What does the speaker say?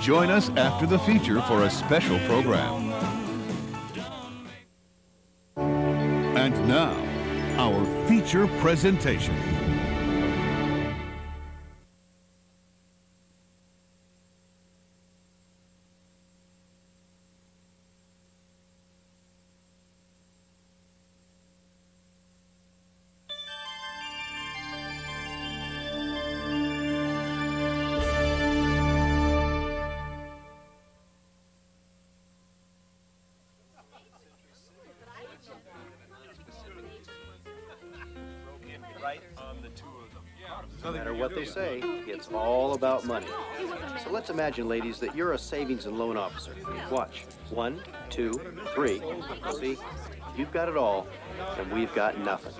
Join us after the feature for a special program. And now, our feature presentation. No matter what they say, it's all about money. So let's imagine, ladies, that you're a savings and loan officer. Watch. One, two, three. See, you've got it all, and we've got nothing.